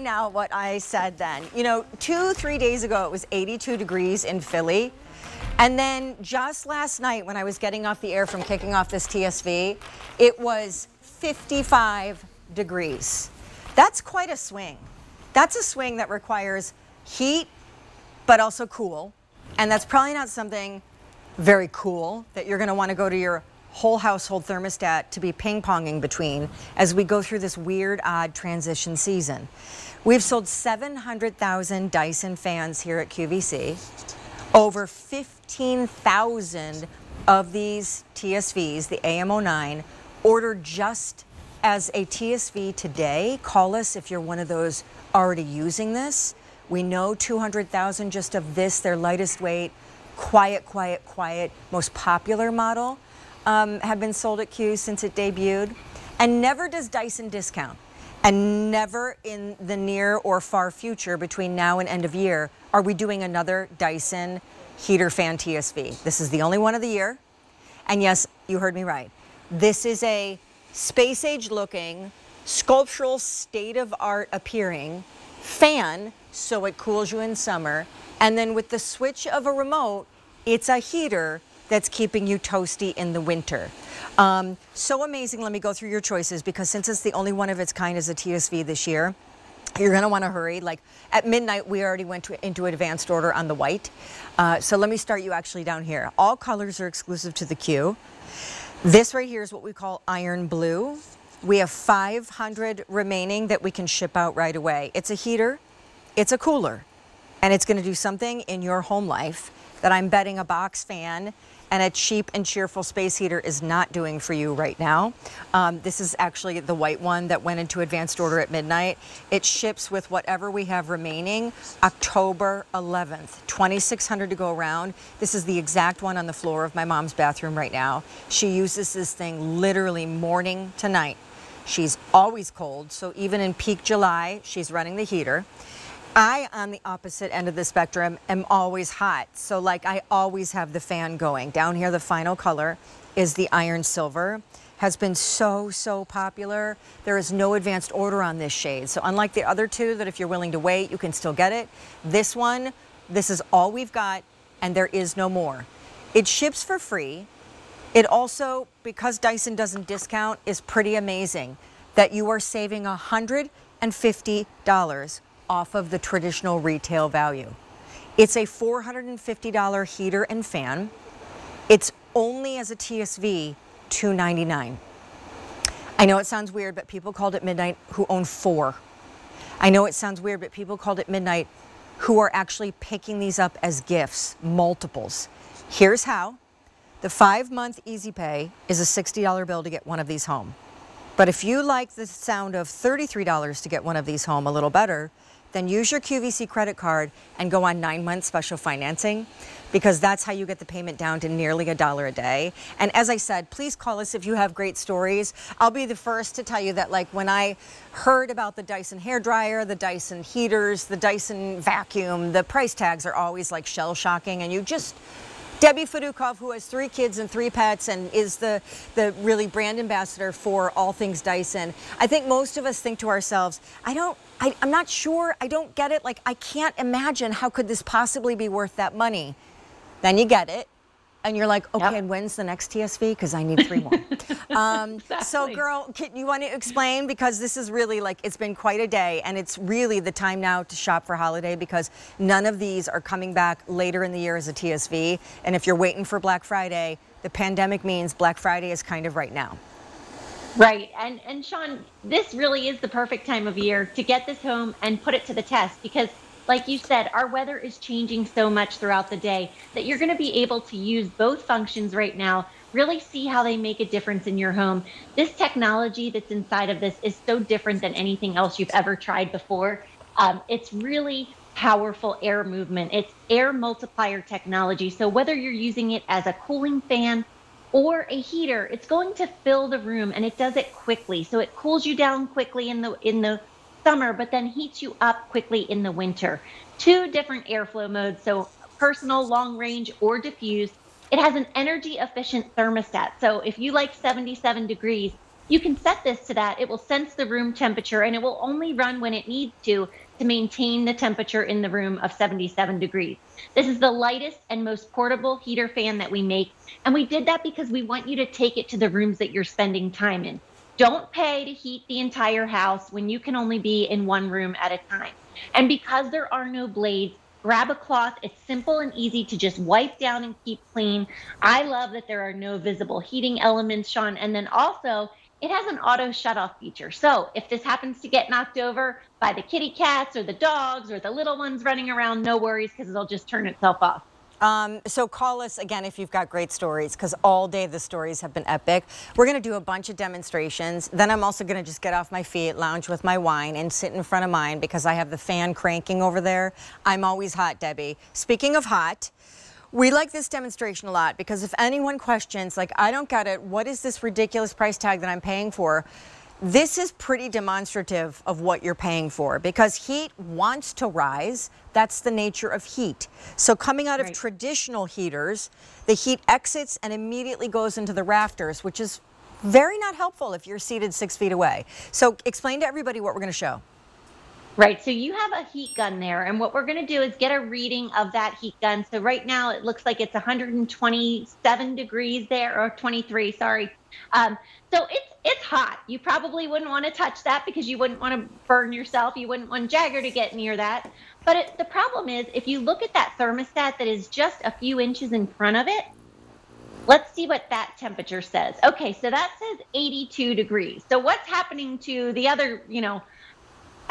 now what I said then. You know, two, three days ago, it was 82 degrees in Philly. And then just last night, when I was getting off the air from kicking off this TSV, it was 55 degrees. That's quite a swing. That's a swing that requires heat, but also cool. And that's probably not something very cool that you're going to want to go to your whole household thermostat to be ping ponging between as we go through this weird, odd transition season. We've sold 700,000 Dyson fans here at QVC. Over 15,000 of these TSVs, the AM09, ordered just as a TSV today. Call us if you're one of those already using this. We know 200,000 just of this, their lightest weight, quiet, quiet, quiet, most popular model um, have been sold at Q since it debuted. And never does Dyson discount. And never in the near or far future between now and end of year are we doing another Dyson heater fan TSV. This is the only one of the year. And yes, you heard me right. This is a space age looking, sculptural, state of art appearing fan so it cools you in summer. And then with the switch of a remote, it's a heater that's keeping you toasty in the winter. Um, so amazing. Let me go through your choices because since it's the only one of its kind as a TSV this year, you're going to want to hurry. Like at midnight, we already went to, into advanced order on the white. Uh, so let me start you actually down here. All colors are exclusive to the Q. This right here is what we call iron blue. We have 500 remaining that we can ship out right away. It's a heater, it's a cooler, and it's going to do something in your home life that I'm betting a box fan and a cheap and cheerful space heater is not doing for you right now. Um, this is actually the white one that went into advanced order at midnight. It ships with whatever we have remaining October 11th, 2,600 to go around. This is the exact one on the floor of my mom's bathroom right now. She uses this thing literally morning to night. She's always cold, so even in peak July, she's running the heater. I, on the opposite end of the spectrum, am always hot. So, like, I always have the fan going. Down here, the final color is the iron silver. Has been so, so popular. There is no advanced order on this shade. So, unlike the other two, that if you're willing to wait, you can still get it. This one, this is all we've got, and there is no more. It ships for free. It also, because Dyson doesn't discount, is pretty amazing that you are saving $150 off of the traditional retail value. It's a $450 heater and fan. It's only as a TSV 299. I know it sounds weird, but people called it midnight who own four. I know it sounds weird, but people called it midnight who are actually picking these up as gifts, multiples. Here's how. The five month easy pay is a $60 bill to get one of these home. But if you like the sound of $33 to get one of these home a little better, then use your QVC credit card and go on nine month special financing because that's how you get the payment down to nearly a dollar a day. And as I said, please call us if you have great stories. I'll be the first to tell you that like when I heard about the Dyson hair dryer, the Dyson heaters, the Dyson vacuum, the price tags are always like shell shocking and you just Debbie Fedukov, who has three kids and three pets and is the, the really brand ambassador for all things Dyson. I think most of us think to ourselves, I don't, I, I'm not sure, I don't get it. Like, I can't imagine how could this possibly be worth that money. Then you get it and you're like, okay, yep. and when's the next TSV? Because I need three more. um, exactly. So, girl, can, you want to explain? Because this is really like, it's been quite a day, and it's really the time now to shop for holiday because none of these are coming back later in the year as a TSV. And if you're waiting for Black Friday, the pandemic means Black Friday is kind of right now. Right. And and Sean, this really is the perfect time of year to get this home and put it to the test because like you said, our weather is changing so much throughout the day that you're going to be able to use both functions right now, really see how they make a difference in your home. This technology that's inside of this is so different than anything else you've ever tried before. Um, it's really powerful air movement. It's air multiplier technology. So whether you're using it as a cooling fan or a heater, it's going to fill the room and it does it quickly. So it cools you down quickly in the in the summer, but then heats you up quickly in the winter. Two different airflow modes, so personal, long range, or diffused. It has an energy efficient thermostat. So if you like 77 degrees, you can set this to that. It will sense the room temperature and it will only run when it needs to to maintain the temperature in the room of 77 degrees. This is the lightest and most portable heater fan that we make. And we did that because we want you to take it to the rooms that you're spending time in. Don't pay to heat the entire house when you can only be in one room at a time. And because there are no blades, grab a cloth. It's simple and easy to just wipe down and keep clean. I love that there are no visible heating elements, Sean. And then also, it has an auto shut off feature. So if this happens to get knocked over by the kitty cats or the dogs or the little ones running around, no worries because it'll just turn itself off. Um, so call us again if you've got great stories because all day the stories have been epic. We're going to do a bunch of demonstrations. Then I'm also going to just get off my feet, lounge with my wine, and sit in front of mine because I have the fan cranking over there. I'm always hot, Debbie. Speaking of hot, we like this demonstration a lot because if anyone questions, like, I don't get it, what is this ridiculous price tag that I'm paying for? This is pretty demonstrative of what you're paying for because heat wants to rise. That's the nature of heat. So coming out of right. traditional heaters, the heat exits and immediately goes into the rafters, which is very not helpful if you're seated six feet away. So explain to everybody what we're going to show. Right. So you have a heat gun there. And what we're going to do is get a reading of that heat gun. So right now it looks like it's 127 degrees there, or 23, sorry. Um, so it's it's hot. You probably wouldn't want to touch that because you wouldn't want to burn yourself. You wouldn't want Jagger to get near that. But it, the problem is, if you look at that thermostat that is just a few inches in front of it, let's see what that temperature says. Okay, so that says 82 degrees. So what's happening to the other, you know,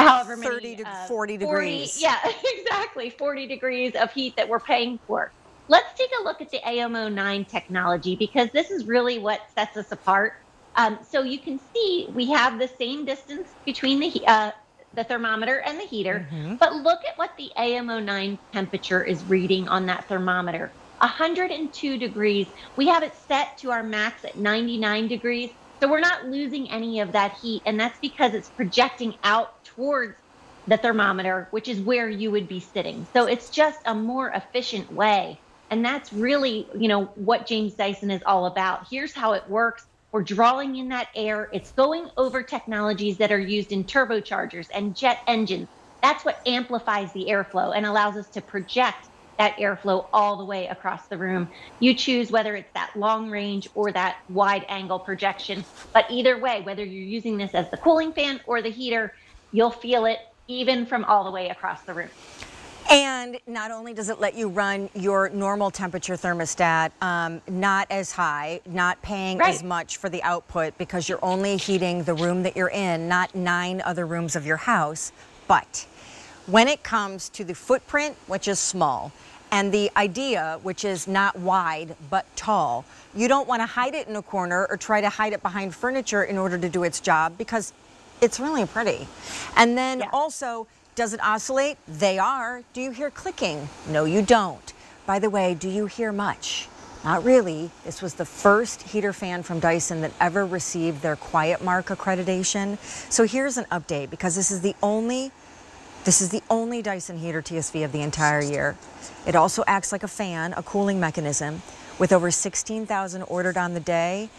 however many 30 to uh, 40 degrees. 40, yeah, exactly. 40 degrees of heat that we're paying for. Let's take a look at the AM09 technology because this is really what sets us apart. Um, so you can see we have the same distance between the uh, the thermometer and the heater, mm-hmm. but look at what the AM09 temperature is reading on that thermometer. 102 degrees. We have it set to our max at 99 degrees. So we're not losing any of that heat, and that's because it's projecting out towards the thermometer, which is where you would be sitting. So it's just a more efficient way. And that's really, you know, what James Dyson is all about. Here's how it works. We're drawing in that air. It's going over technologies that are used in turbochargers and jet engines. That's what amplifies the airflow and allows us to project that airflow all the way across the room. You choose whether it's that long range or that wide angle projection. But either way, whether you're using this as the cooling fan or the heater, you'll feel it even from all the way across the room. And not only does it let you run your normal temperature thermostat, um, not as high, not paying right. as much for the output because you're only heating the room that you're in, not nine other rooms of your house. But when it comes to the footprint, which is small, and the idea, which is not wide but tall, you don't want to hide it in a corner or try to hide it behind furniture in order to do its job because it's really pretty. And then yeah. also, does it oscillate? They are. Do you hear clicking? No, you don't. By the way, do you hear much? Not really. This was the first heater fan from Dyson that ever received their Quiet Mark accreditation. So here's an update because this is the only this is the only Dyson heater TSV of the entire year. It also acts like a fan, a cooling mechanism, with over 16,000 ordered on the day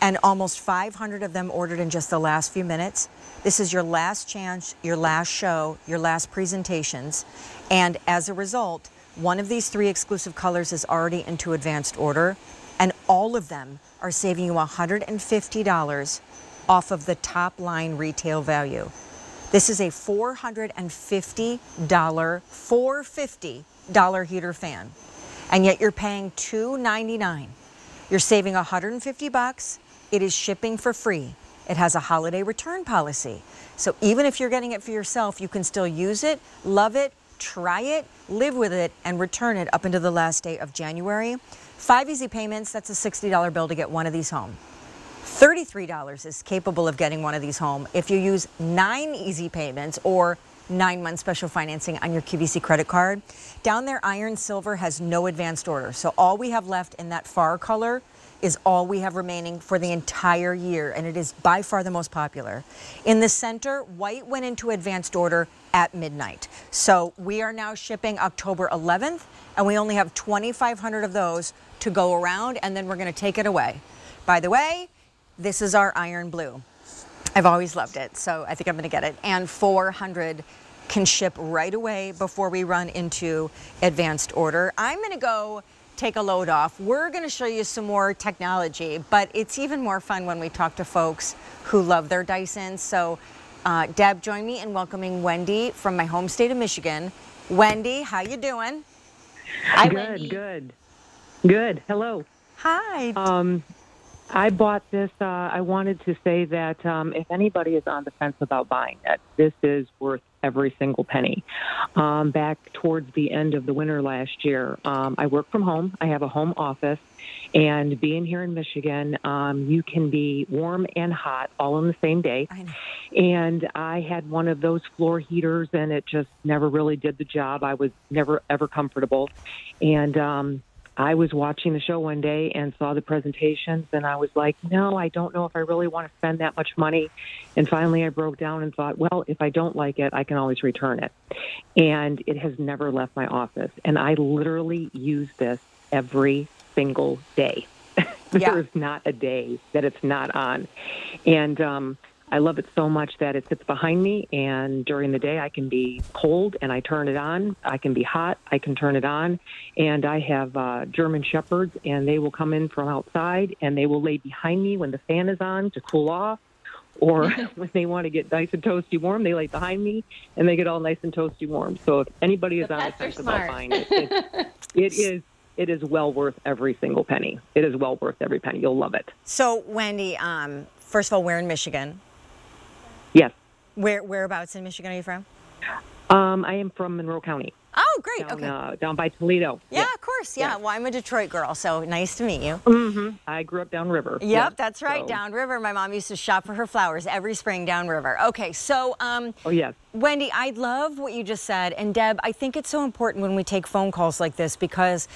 and almost 500 of them ordered in just the last few minutes. This is your last chance, your last show, your last presentations. And as a result, one of these three exclusive colors is already into advanced order, and all of them are saving you $150 off of the top line retail value. This is a $450, $450 heater fan, and yet you're paying 299. You're saving 150 bucks. It is shipping for free. It has a holiday return policy. So even if you're getting it for yourself, you can still use it, love it, try it, live with it, and return it up into the last day of January. Five easy payments, that's a $60 bill to get one of these home. $33 is capable of getting one of these home if you use nine easy payments or nine month special financing on your QVC credit card. Down there, iron silver has no advanced order. So all we have left in that far color is all we have remaining for the entire year, and it is by far the most popular. In the center, white went into advanced order at midnight. So we are now shipping October 11th, and we only have 2,500 of those to go around, and then we're going to take it away. By the way, this is our iron blue. I've always loved it, so I think I'm going to get it. And 400 can ship right away before we run into advanced order. I'm going to go take a load off. We're going to show you some more technology, but it's even more fun when we talk to folks who love their Dyson. So, uh, Deb, join me in welcoming Wendy from my home state of Michigan. Wendy, how you doing? Hi, good, Wendy. good, good. Hello. Hi. Um, I bought this. Uh, I wanted to say that um, if anybody is on the fence about buying it, this is worth every single penny. Um, back towards the end of the winter last year, um, I work from home. I have a home office. And being here in Michigan, um, you can be warm and hot all in the same day. I. And I had one of those floor heaters, and it just never really did the job. I was never ever comfortable. And um, I was watching the show one day and saw the presentations, and I was like, no, I don't know if I really want to spend that much money. And finally, I broke down and thought, well, if I don't like it, I can always return it. And it has never left my office. And I literally use this every single day. Yeah. There's not a day that it's not on. And um, I love it so much that it sits behind me, and during the day I can be cold and I turn it on. I can be hot, I can turn it on. And I have uh, German Shepherds, and they will come in from outside and they will lay behind me when the fan is on to cool off. Or when they want to get nice and toasty warm, they lay behind me and they get all nice and toasty warm. So if anybody is The on the pets are fence about buying it, it, it is it is well worth every single penny. It is well worth every penny. You'll love it. So, Wendy, um, first of all, we're in Michigan. Yes. Where whereabouts in Michigan are you from? Um, I am from Monroe County, Oh, great. down, okay. uh, down by Toledo. yeah, of course. Yeah. yeah. Well, I'm a Detroit girl, so nice to meet you. hmm I grew up downriver. Yep, Yeah, that's right. so- Downriver. My mom used to shop for her flowers every spring downriver. Okay, so um, Oh, yes. Wendy, I love what you just said. And Deb, I think it's so important when we take phone calls like this because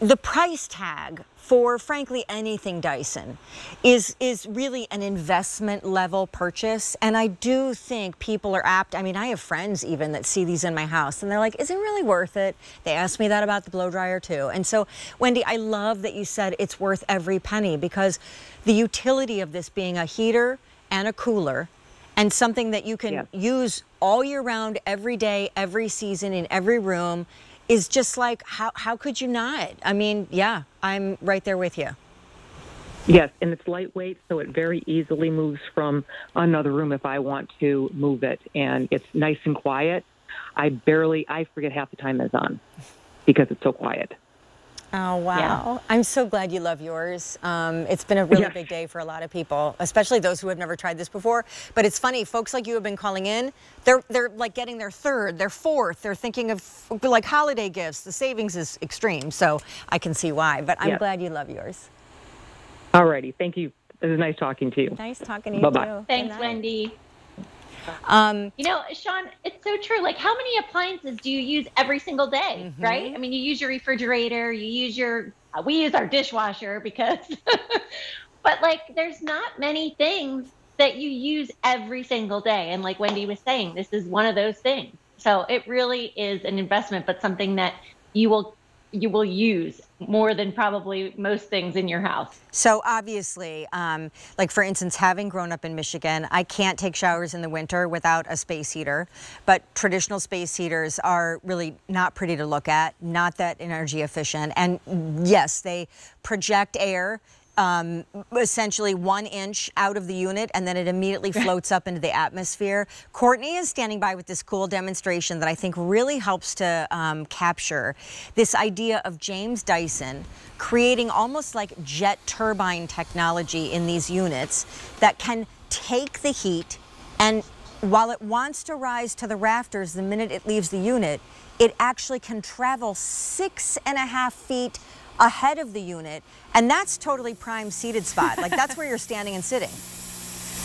the price tag for frankly anything Dyson is is really an investment level purchase. And I do think people are apt I mean I have friends even that see these in my house and they're like is it really worth it? They ask me that about the blow dryer too. And so Wendy I love that you said it's worth every penny because the utility of this being a heater and a cooler and something that you can Yes. use all year round, every day, every season, in every room, is just like how how could you not? I mean, yeah, I'm right there with you. Yes, and it's lightweight, so it very easily moves from another room if I want to move it. And it's nice and quiet. I barely, I forget half the time it's on because it's so quiet. Oh wow! I'm so glad you love yours. Um, it's been a really Yeah. big day for a lot of people, especially those who have never tried this before. But it's funny, folks like you have been calling in. They're they're like getting their third, their fourth. They're thinking of like holiday gifts. The savings is extreme, so I can see why. But I'm Yes. glad you love yours. Alrighty. Thank you. It was nice talking to you. Nice talking to you Bye-bye. too. Thanks, Wendy. Um, You know, Sean, it's so true. Like, how many appliances do you use every single day, Mm-hmm. right? I mean, you use your refrigerator, you use your, uh, we use our dishwasher because, but like, there's not many things that you use every single day. And like Wendy was saying, this is one of those things. So it really is an investment, but something that you will you will use more than probably most things in your house. So obviously, um, like for instance, having grown up in Michigan, I can't take showers in the winter without a space heater. But traditional space heaters are really not pretty to look at, not that energy efficient. And yes, they project air. Um, essentially one inch out of the unit and then it immediately floats up into the atmosphere. Courtney is standing by with this cool demonstration that I think really helps to um, capture this idea of James Dyson creating almost like jet turbine technology in these units that can take the heat and while it wants to rise to the rafters the minute it leaves the unit, it actually can travel six and a half feet ahead of the unit. And that's totally prime seated spot. Like that's where you're standing and sitting.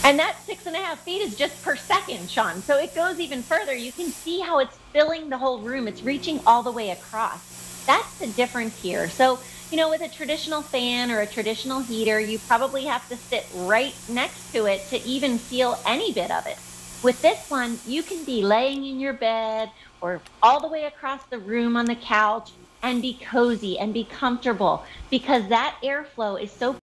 And that six and a half feet is just per second, Sean. So it goes even further. You can see how it's filling the whole room. It's reaching all the way across. That's the difference here. So, you know, with a traditional fan or a traditional heater, you probably have to sit right next to it to even feel any bit of it. With this one, you can be laying in your bed or all the way across the room on the couch and be cozy and be comfortable because that airflow is so